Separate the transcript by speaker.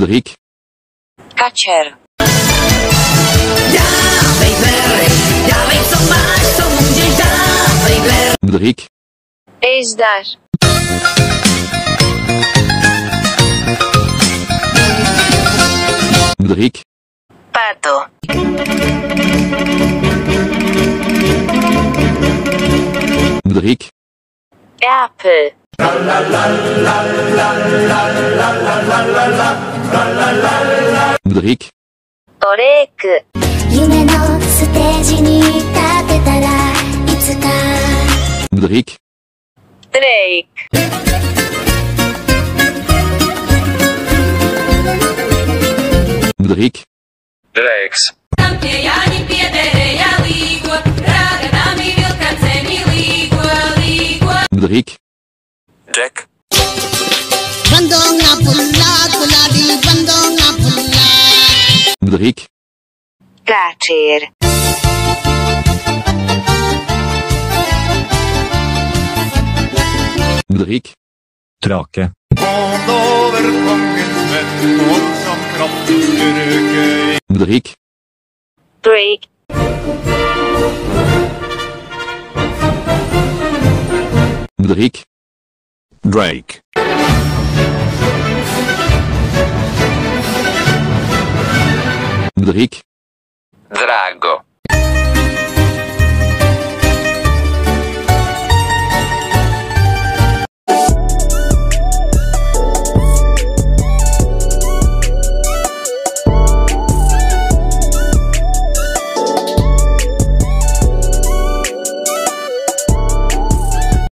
Speaker 1: Mudrik.
Speaker 2: Kacer.
Speaker 1: Mudrik.
Speaker 2: Ejder.
Speaker 1: Mudrik.
Speaker 2: Pato.
Speaker 1: Mudrik.
Speaker 2: Apple.
Speaker 1: ドレック。
Speaker 2: ドレーク。
Speaker 3: 夢のステージに立てたらいつか。
Speaker 2: ドリック。
Speaker 4: ドレイク。ドリック。ドレイ
Speaker 1: ク
Speaker 5: ス。
Speaker 6: Drake. Bandung Henrik. Kátsér. Ulrik.
Speaker 1: Drake.
Speaker 2: Bad
Speaker 1: over
Speaker 7: Drake.
Speaker 2: Drake.
Speaker 1: Drik.
Speaker 5: Drago.